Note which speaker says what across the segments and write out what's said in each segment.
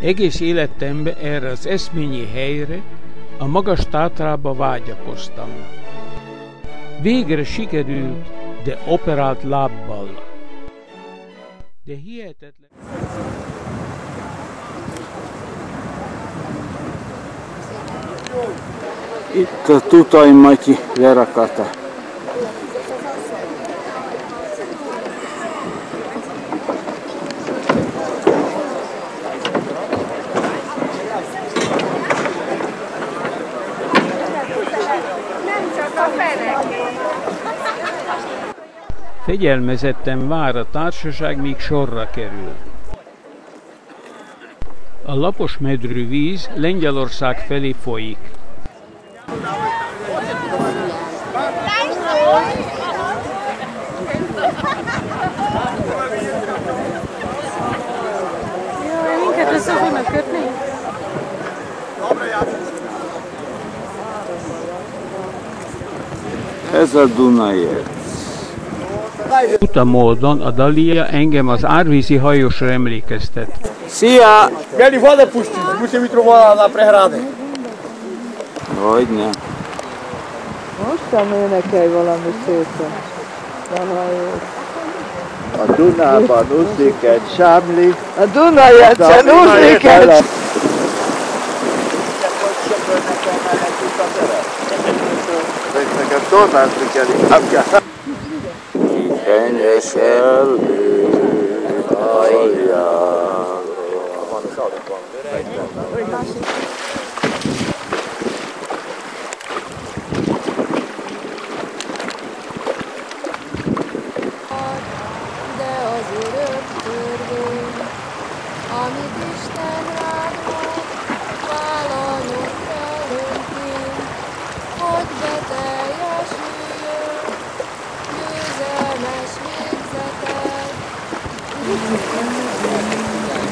Speaker 1: Egész életemben erre az eszményi helyre, a magas tátrába vágyakoztam. Végre sikerült, de operált lábbal. De hihetetlen...
Speaker 2: Itt a Tutaj Matyi lerakata.
Speaker 1: Fegyelmezetten vár a társaság, míg sorra kerül. A lapos medrű víz Lengyelország felé folyik.
Speaker 3: Jaj, minket össze fognak kötni.
Speaker 2: Ez a Dunajért.
Speaker 1: Uta módon a Dalia engem az árvízi hajósra emlékeztet.
Speaker 2: Szia!
Speaker 4: Vieni voda pusti, musimy trovare la prehrade.
Speaker 2: Hogyne.
Speaker 5: Mostan énekelj valami szépen. Van hajó.
Speaker 6: A Dunában úszik egy sámli,
Speaker 5: A Dunajetsen úszik el!
Speaker 6: hogy nekem tornázni kell inkább.
Speaker 7: shall be thy.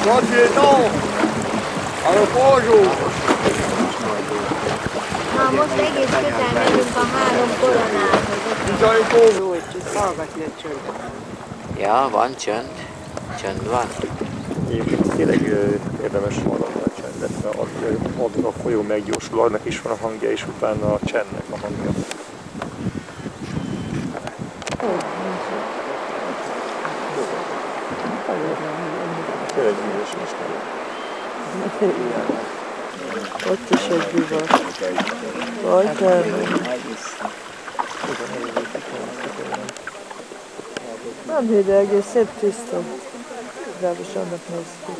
Speaker 4: Godjétó! A pozsó!
Speaker 7: Na most egész közel megyünk a három koronához.
Speaker 4: Bizonyító!
Speaker 8: Ja, van csönd. Csönd van.
Speaker 9: Egyébként tényleg érdemes hallani a csendet, mert addig a folyó meggyorsul, annak is van a hangja, és utána a csendnek a hangja.
Speaker 5: Ott is egy divat. Vagy termény. Nem hideg, és szép tiszta. Legalábbis annak néz ki.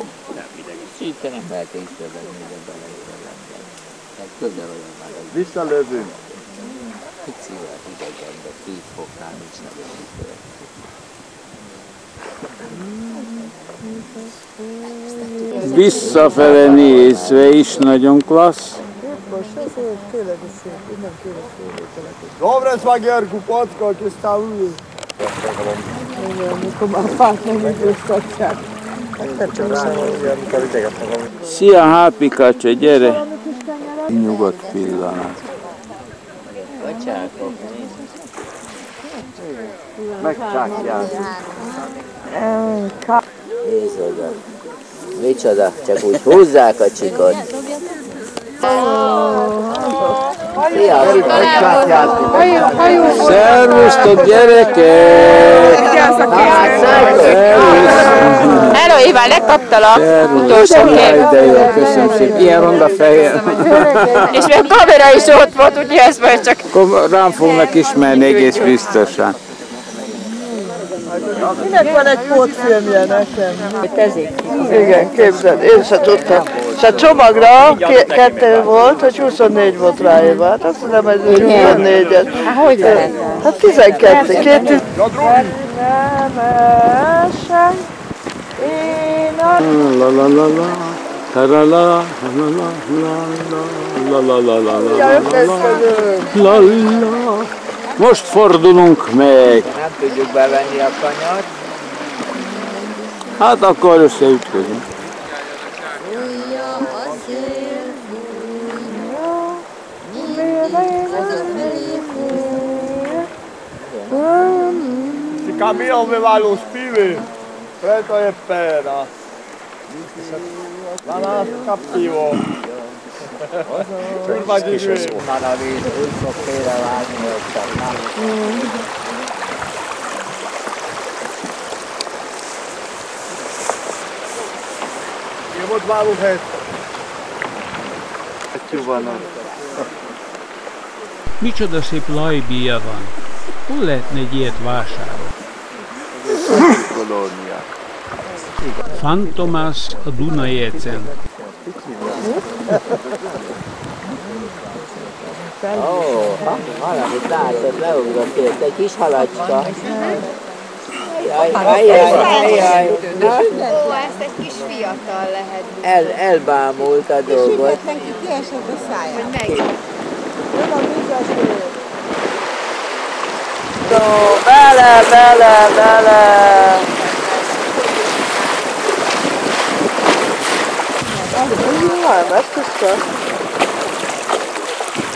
Speaker 8: Szinte nem lehet észrevenni, de bele is lenni. Tehát közel olyan már, hogy
Speaker 6: Visszalövünk.
Speaker 8: picivel hidegen, de két foknál nincs nagyon hideg
Speaker 2: visszafele nézve is nagyon klassz.
Speaker 4: Dobre z bagierku, potkok, és távulni.
Speaker 5: Igen, mikor már fát nem
Speaker 9: időszakják.
Speaker 2: Szia, hápikácsa, gyere! Nyugodt pillanat.
Speaker 8: Bocsákok,
Speaker 6: Megcsákják.
Speaker 8: Nézd Micsoda, csak úgy húzzák a csikot. Sziasztok!
Speaker 2: Szervusztok, gyerekek!
Speaker 3: Hello, Iván, lekaptalak. Utolsóként.
Speaker 2: Jaj, de jó, köszönöm szépen. Ilyen ronda fejjel.
Speaker 3: És még kamera is ott volt, úgyhogy ez majd csak
Speaker 2: rám fognak ismerni egész biztosan.
Speaker 5: Minek van egy pótfilmje nekem?
Speaker 3: tezik.
Speaker 5: Igen, képzeld, én se tudtam. És a csomagra kettő volt, hogy 24 volt ráírva. Hát azt hiszem, ez 24-es.
Speaker 3: Hát hogy lehet?
Speaker 5: Hát 12, két! Nemesen, én a...
Speaker 2: La la la la. Ta-ra-la, la la la la la la la la la la la
Speaker 5: köszönöm.
Speaker 2: la la. Most fordulunk meg.
Speaker 8: Nem tudjuk bevenni a kanyart.
Speaker 2: Hát akkor összeütközünk.
Speaker 4: Si cammino mi va lo spive, preto e pera. Ma non capivo. Kurva gyűrű.
Speaker 8: Már a víz úgy fog félrevágni, hogy csak nem.
Speaker 4: Én volt váróhely.
Speaker 1: Micsoda szép lajbíja van. Hol lehetne egy ilyet vásárolni?
Speaker 6: Kolónia.
Speaker 1: Fantomas a Dunajecen.
Speaker 8: Ha, valamit látod, leugrott ért, egy kis halacska. Jaj, jaj, jaj, jaj, Na,
Speaker 7: Ó, ezt egy kis fiatal lehet.
Speaker 8: el, elbámult a dolgot.
Speaker 7: Hogy meg.
Speaker 5: No, bele, bele, bele. Nem, ez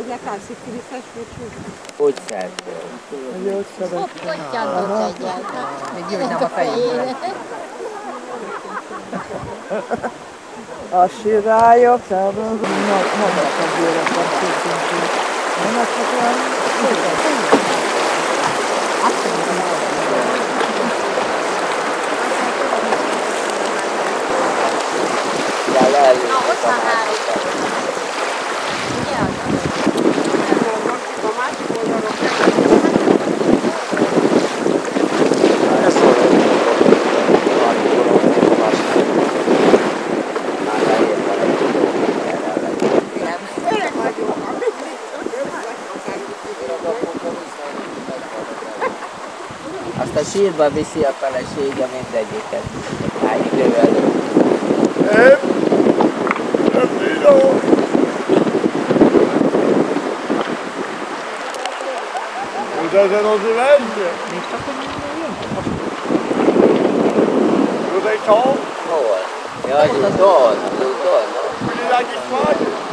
Speaker 5: itt már nekem. De hogy. Lehet, hogy abban.
Speaker 8: Hogy.
Speaker 7: Kottyantott egyet. Még jó, nem a fejére.
Speaker 5: A sirályok, tehát nem vannak a a szintén. Nem az csak olyan.
Speaker 8: Kell el.
Speaker 7: Na, ott van három. Ugye az?
Speaker 9: Ez szól, hogy amikor a másik
Speaker 8: Már lejjebb van egy kilométerrel. Azt a sírba viszi a felesége mindegyiket. Már idő előtt.
Speaker 4: Nem. Nem tudom. Usa se non si vende. Cosa hai fatto?
Speaker 8: Hol? Ja, az úton, az úton.
Speaker 4: Quelli là che fai?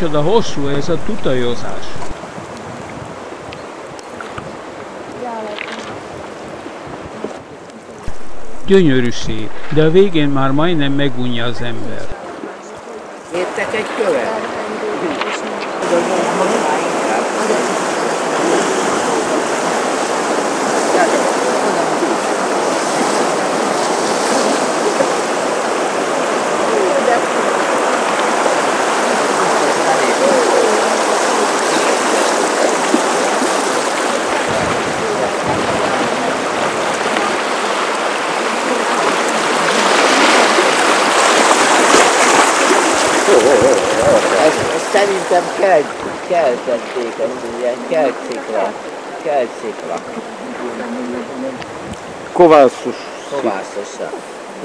Speaker 1: Micsoda hosszú ez a tutajozás. Gyönyörű szép, de a végén már majdnem megunja az ember.
Speaker 8: Értek egy követ? Ezt, ezt szerintem kell, keltették, ez ilyen keltszikla. Keltszikla.
Speaker 9: Kovászus.
Speaker 8: Kovászosa.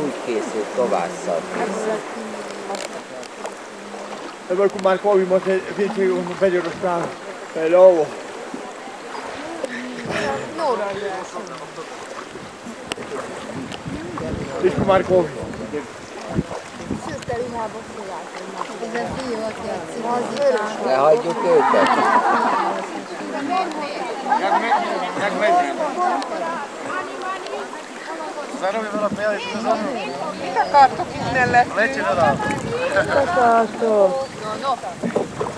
Speaker 8: Úgy készült, kovásszal készült.
Speaker 4: E con Marco mi mette 20 un periodo strano. E l'uovo. És már kovi.
Speaker 7: Ez a fiú, aki a cigazik.
Speaker 8: Lehagyjuk őket.
Speaker 5: Mit akartok itt mellett? Akartok.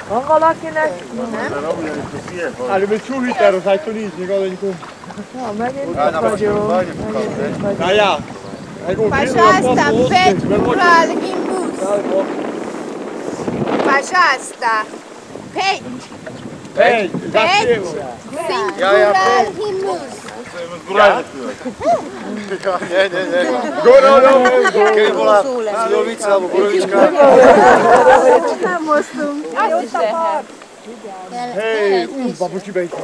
Speaker 5: Van valakinek?
Speaker 4: Ali me čuhite, saj to nič, nikoli nikom.
Speaker 5: Ja, megint itt vagyok. Megint itt vagyok.
Speaker 4: Na ja.
Speaker 7: Пожалуйста, пять Bajasta. Pej. Pej. Pej.
Speaker 4: Singularnus.
Speaker 7: Ne, ne, ne.
Speaker 4: Gorolo.
Speaker 6: Kaj je bila? Silovica, Bogorovička.
Speaker 4: Hej, um, babuški bejki.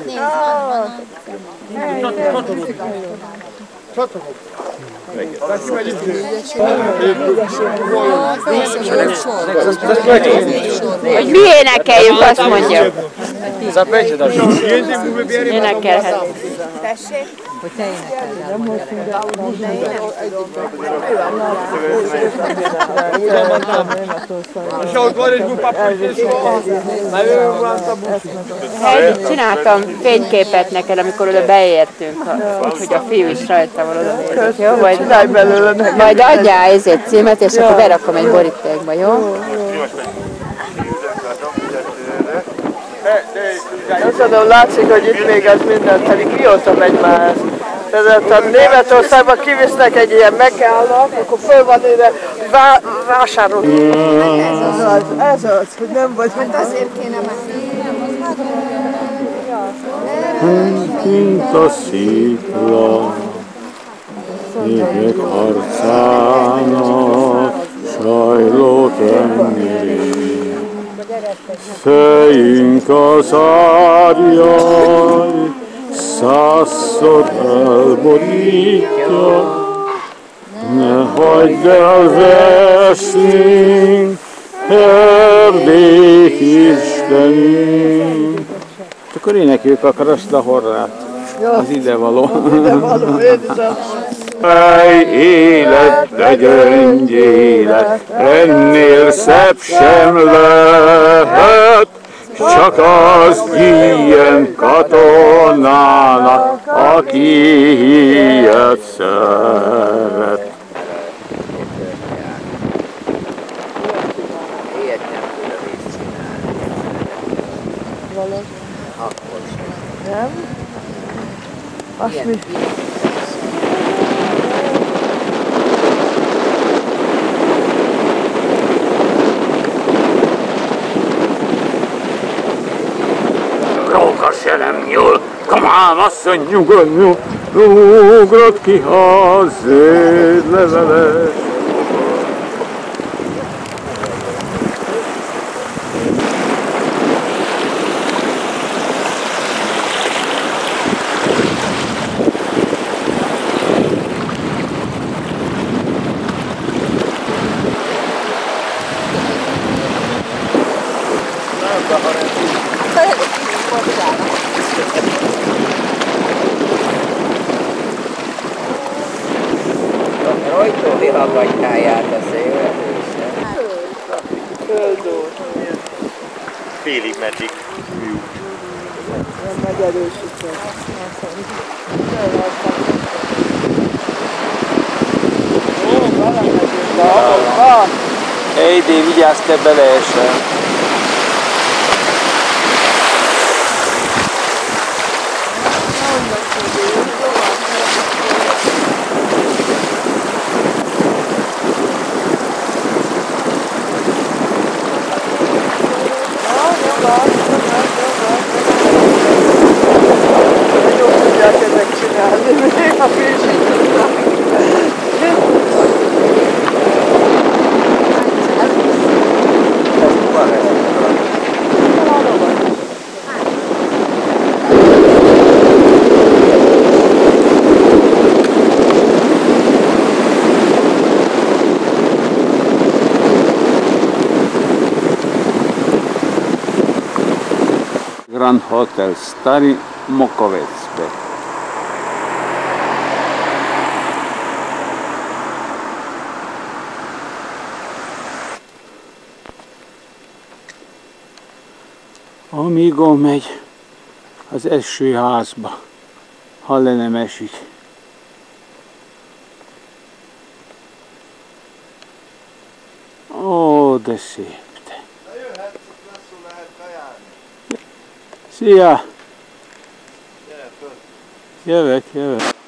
Speaker 4: Hej, hej. Megy itt.
Speaker 3: Hogy mi énekeljünk, azt mondja.
Speaker 4: Jezi mu a busz.
Speaker 3: Heidi, csináltam fényképet neked, amikor oda beértünk, úgyhogy a fiú is rajta van oda jó? Majd,
Speaker 5: Csinálj belőle nekem.
Speaker 3: majd adjál ezért címet, és akkor berakom egy borítékba, jó?
Speaker 5: Azt mondom, látszik, hogy itt még ez minden telik. Mióta megy már ez? Tehát ha Németországban kivisznek egy ilyen megállnak, akkor föl van ide, hogy vá- vásárolni. Ez az, ez az, hogy nem vagy. Hát
Speaker 7: Azért kéne menni.
Speaker 2: Mint a szikla, évek arcának sajló tengeri. Fejünk az árjaj, százszor elborítja, ne hagyd el vesni, Erdély Istenünk. Akkor énekeljük a Krasztahorrát, az idevaló.
Speaker 5: De való, én is azt
Speaker 2: Fej élet, de gyöngyélet, ennél szebb sem lehet, csak az ilyen katonának, aki ilyet szeret.
Speaker 8: Csinálni. Akkor sem.
Speaker 5: nem. Azt mi?
Speaker 2: Nem nyúl, kamán asszony nyugod nyúl, ugrott ki a zöld leveles.
Speaker 8: Rojtó vihagattáját a szélet, és
Speaker 5: Földút.
Speaker 9: Félig meddig
Speaker 5: Nem megerősített. Ó, belemegyünk. Van.
Speaker 8: Heidi, vigyázz, te beleesel.
Speaker 2: Grand Hotel Stari Mokovécbe. Amíg megy az esőházba, ha le nem esik. Ó, de szép. Te. Szia! Jövök, jövök. Na,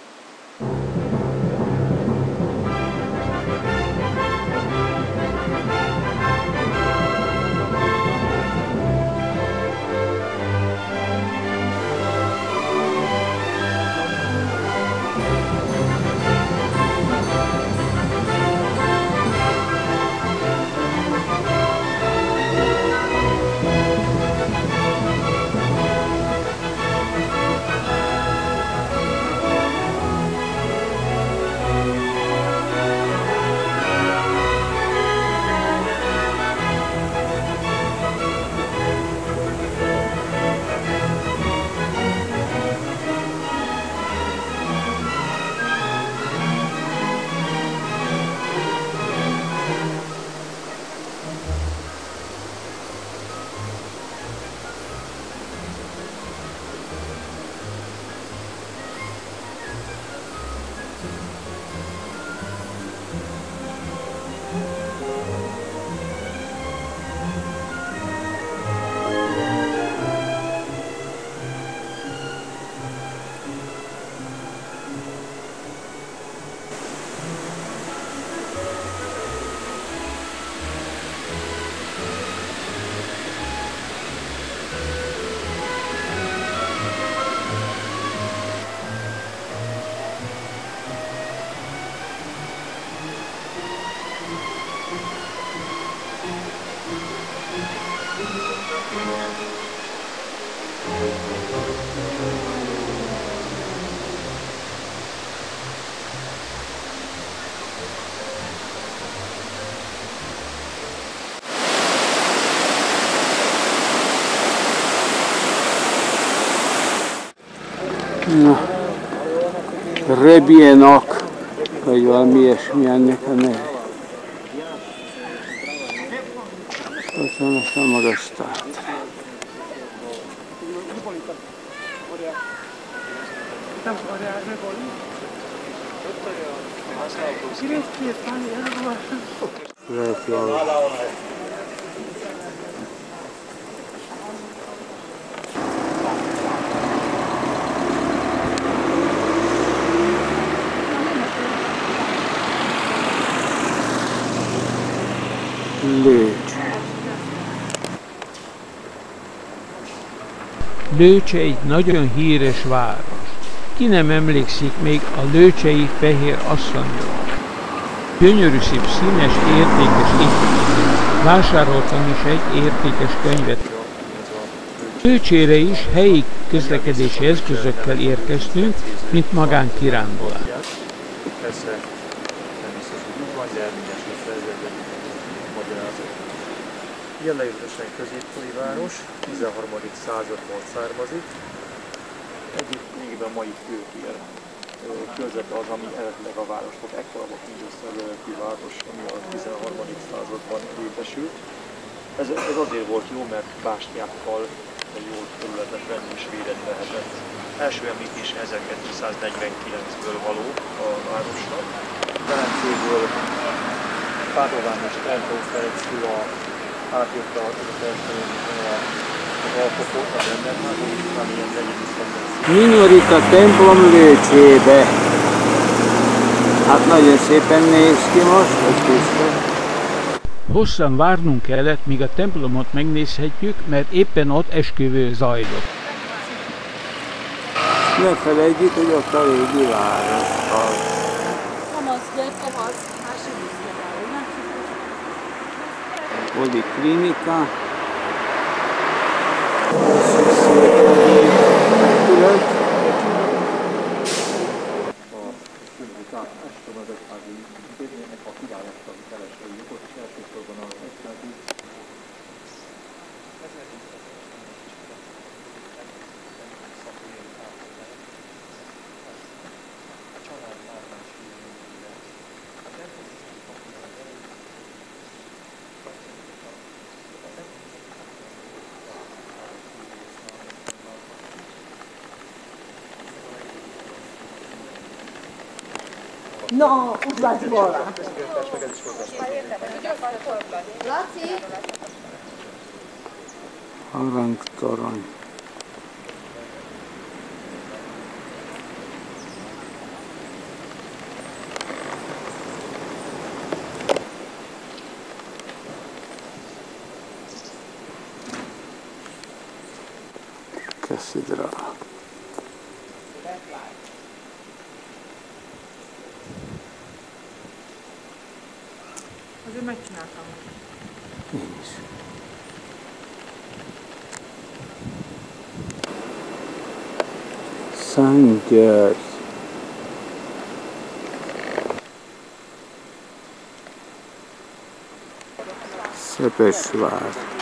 Speaker 2: Rebienok, vagy valami ilyesmi ennek a neve. Van a magas tátra.
Speaker 1: Lőcse egy nagyon híres város. Ki nem emlékszik még a lőcsei fehér asszonyról? Gyönyörű szép, színes, értékes épület. Vásároltam is egy értékes könyvet. Lőcsére is helyi közlekedési eszközökkel érkeztünk, mint magánkirándulás.
Speaker 9: Persze nem biztos, hogy úgy van, de mindenesetre ez egy magyarázat. Jellegzetesen középkori város, 13. századból származik. Egyik lényegében mai főtér körzete az, ami eredetileg a város volt. Ekkora volt mindössze város, ami a 13. században létesült. Ez, ez azért volt jó, mert bástyákkal egy jó területet venni és védeni lehetett. Első említés 1249-ből való a városnak. Velencéből Pádován és Tertó Ferenctől a átjött a, az alkotó.
Speaker 2: Minorita templom lőcsébe. Hát nagyon szépen néz ki most, hogy tiszta.
Speaker 1: Hosszan várnunk kellett, míg a templomot megnézhetjük, mert éppen ott esküvő zajlott.
Speaker 2: Ne felejtjük, hogy ott a régi város.
Speaker 7: vodi
Speaker 2: klinika. No,
Speaker 3: usła z
Speaker 2: wola. Orang, orang. György. Szepesvár.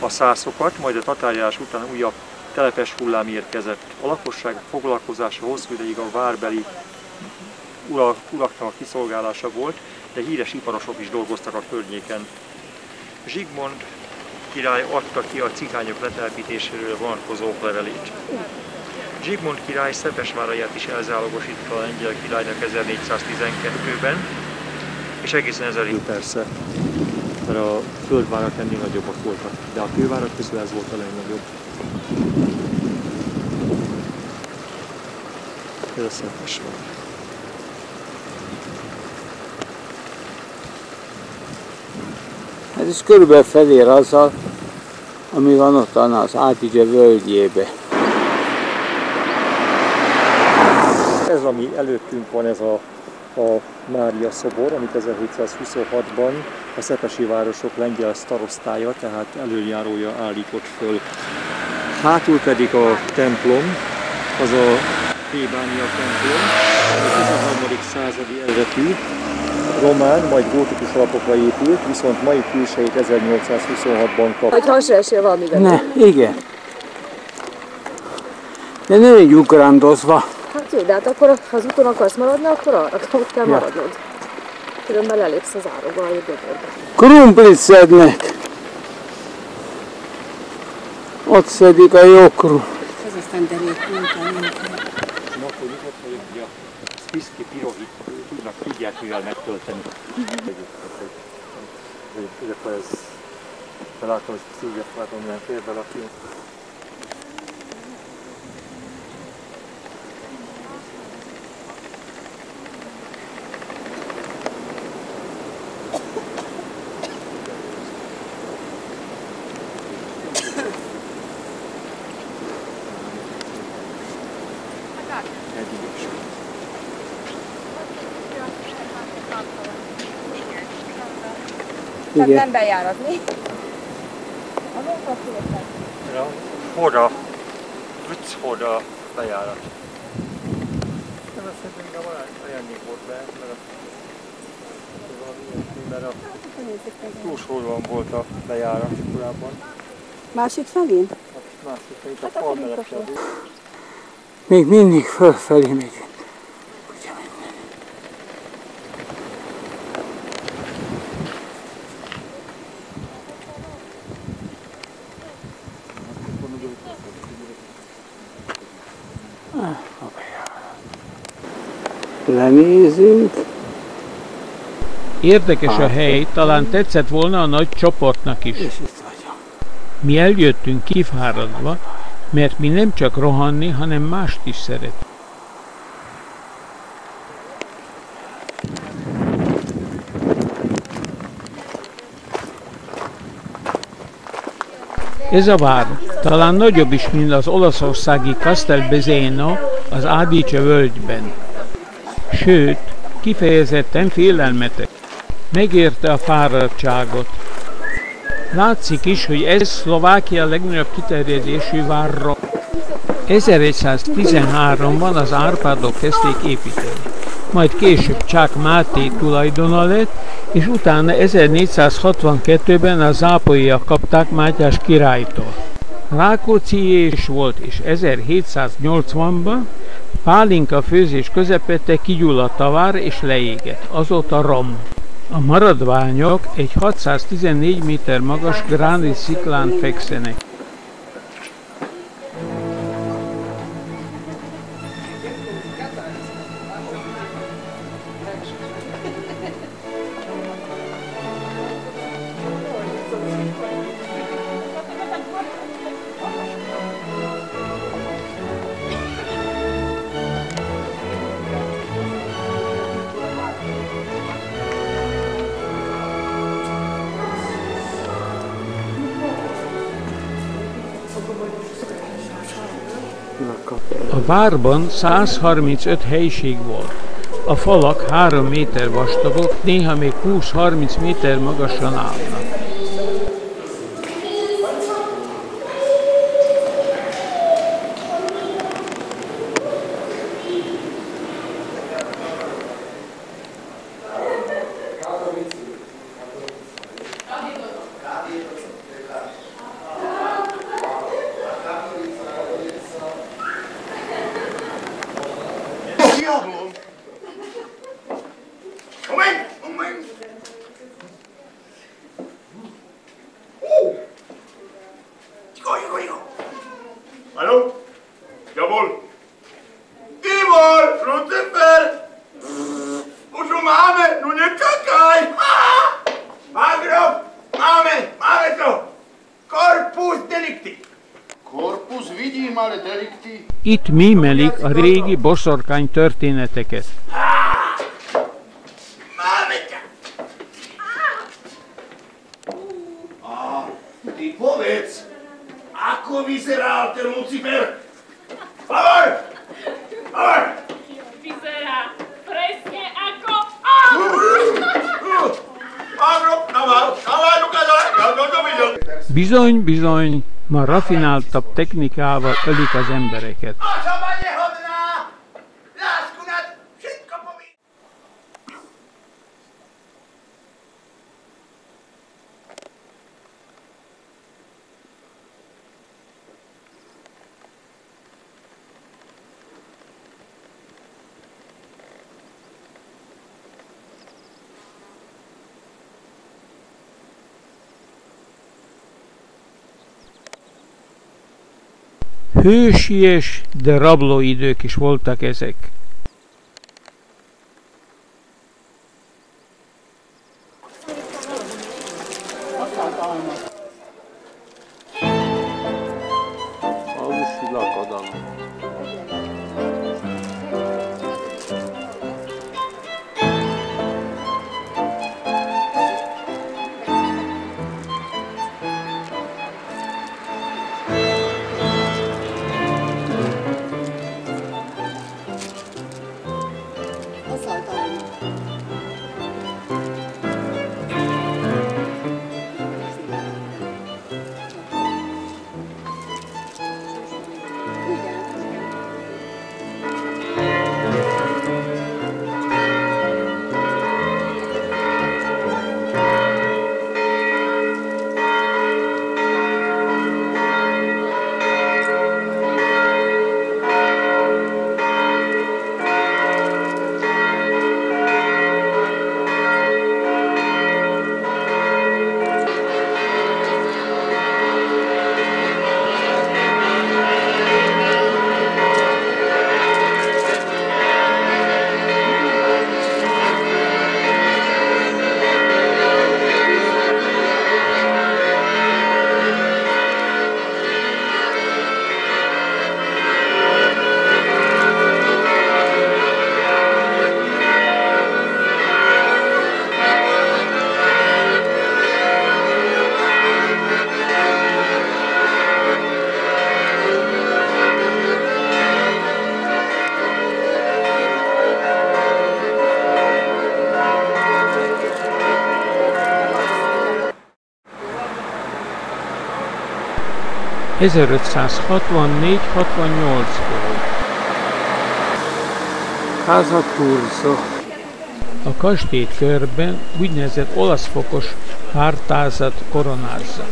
Speaker 9: a szászokat, majd a tatárjárás után újabb telepes hullám érkezett. A lakosság foglalkozása hosszú ideig a várbeli urak, uraknak a kiszolgálása volt, de híres iparosok is dolgoztak a környéken. Zsigmond király adta ki a cigányok letelepítéséről vonatkozó oklevelét. Zsigmond király Szepesváraját is elzálogosította a lengyel királynak 1412-ben, és egészen 1000 persze, mert a földvárak ennél nagyobbak voltak, de a kővárak közül ez volt a legnagyobb. Ez a Szepesvár.
Speaker 2: Ez körülbelül felér azzal, ami van ott az Átigye völgyébe.
Speaker 9: Ez, ami előttünk van, ez a, a Mária szobor, amit 1726-ban a Szepesi városok lengyel starosztája, tehát előjárója állított föl. Hátul pedig a templom, az a Plébánia templom, ami 13. századi eredetű, román, majd gótikus alapokra épült, viszont mai külsejét 1826-ban kap.
Speaker 5: Hogy hasonlásra valamivel.
Speaker 2: Ne, igen. De ne legyünk rándozva.
Speaker 5: Hát jó, de hát akkor ha az úton akarsz maradni, akkor arra ott kell
Speaker 2: Ja.
Speaker 5: maradnod. Különben lelépsz az áróba, a gödörbe.
Speaker 2: Krumplit szednek. Ott szedik a jó krumplit.
Speaker 3: Ez aztán derék munka, munka.
Speaker 9: Spiszki pirohit tudják mivel megtölteni. Hogy akkor ez felálltam, hogy szívját látom, milyen fér bele
Speaker 3: Tehát
Speaker 2: Igen.
Speaker 3: nem bejárat, mi?
Speaker 9: Ja, Hoda, Vicchoda bejárat. Nem azt szerintem van ajándék volt be, mert a mert a volt a bejárat korábban.
Speaker 5: Másik felén?
Speaker 9: A másik, mint a mellett
Speaker 2: Még mindig fölfelé megyünk. Lenézünk.
Speaker 1: Érdekes a hely, talán tetszett volna a nagy csoportnak is.
Speaker 2: És itt.
Speaker 1: Mi eljöttünk kifáradva, mert mi nem csak rohanni, hanem mást is szeret. Ez a vár talán nagyobb is, mint az olaszországi Castelbezeno az Ádice völgyben. Sőt, kifejezetten félelmetes. Megérte a fáradtságot. Látszik is, hogy ez Szlovákia legnagyobb kiterjedésű várra. 1113-ban az Árpádok kezdték építeni. Majd később Csák Máté tulajdona lett, és utána 1462-ben a zápolyiak kapták Mátyás királytól. Rákóczi is volt, és 1780-ban pálinka főzés közepette kigyulladt a vár és leégett, azóta rom. A maradványok egy 614 méter magas gránit sziklán fekszenek. Várban 135 helyiség volt. A falak 3 méter vastagok, néha még 20-30 méter magasan állnak. Itt mímelik a régi boszorkány történeteket. Rafináltabb technikával ölik az embereket. Hősies, de rabló idők is voltak ezek. 1564-68-ból.
Speaker 2: Casa Turso.
Speaker 1: A kastélyt körben úgynevezett olaszfokos hártázat koronázza.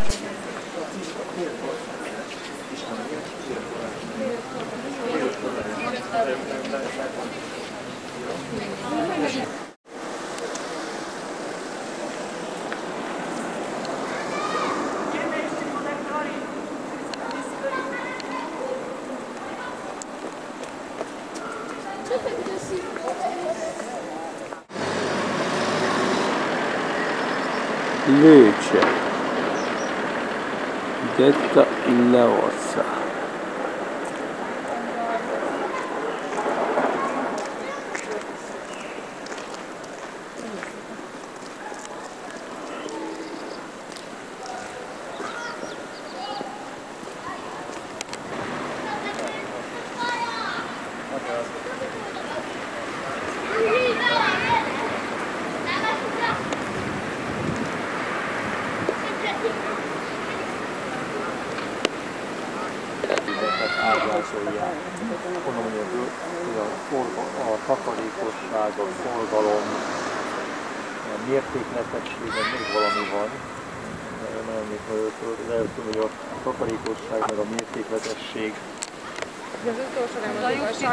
Speaker 5: Gracias.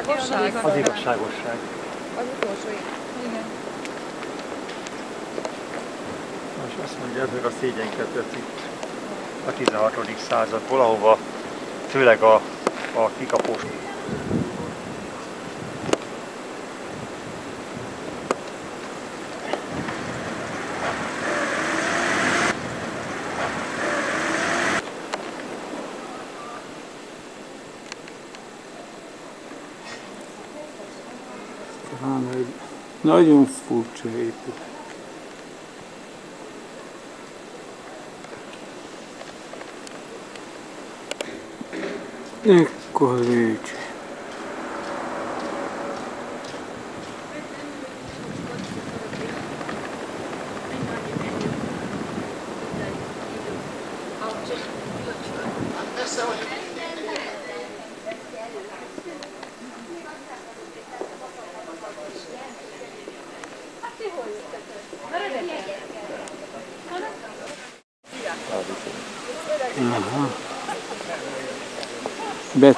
Speaker 5: Igazságosság?
Speaker 9: az igazságosság.
Speaker 5: Az utolsó, igen.
Speaker 9: És azt mondja, ez meg a szégyenkedett itt a 16. századból, ahova főleg a, a kikapós
Speaker 2: nagyon furcsa épület. Ekkor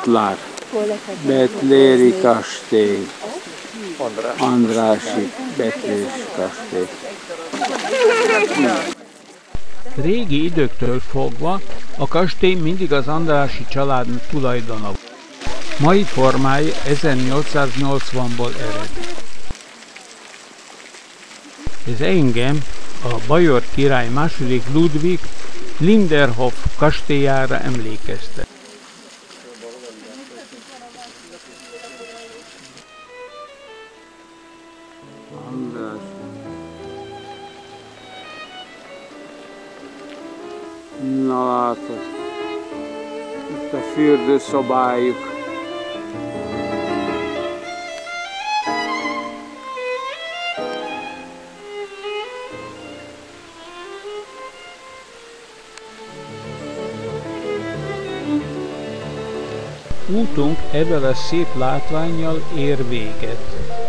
Speaker 2: Betlár. Betléri kastély.
Speaker 9: András.
Speaker 2: Andrási Betléri kastély.
Speaker 1: Régi időktől fogva a kastély mindig az Andrási család tulajdona. volt. Mai formája 1880-ból ered. Ez engem a Bajor király második Ludwig Linderhof kastélyára emlékeztet.
Speaker 2: Fürdőszobájuk.
Speaker 1: Útunk ezzel a szép látványjal ér véget.